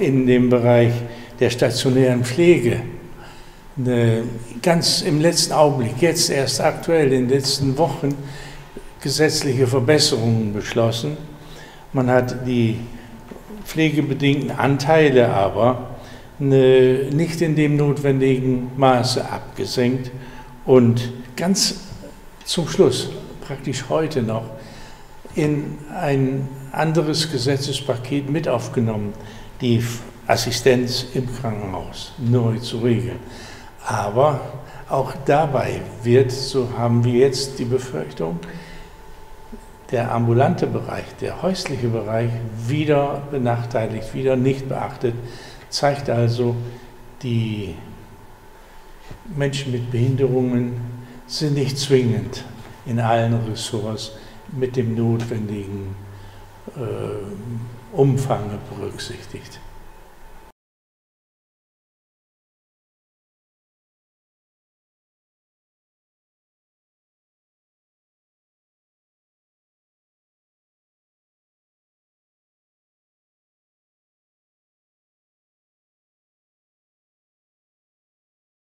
in dem Bereich der stationären Pflege eine, ganz im letzten Augenblick, jetzt erst aktuell in den letzten Wochen, gesetzliche Verbesserungen beschlossen. Man hat die pflegebedingten Anteile aber nicht in dem notwendigen Maße abgesenkt und ganz zum Schluss, praktisch heute noch, in ein anderes Gesetzespaket mit aufgenommen, die Assistenz im Krankenhaus neu zu regeln. Aber auch dabei wird, so haben wir jetzt die Befürchtung, der ambulante Bereich, der häusliche Bereich wieder benachteiligt, wieder nicht beachtet, zeigt also, die Menschen mit Behinderungen sind nicht zwingend in allen Ressorts mit dem notwendigen äh, Umfang berücksichtigt.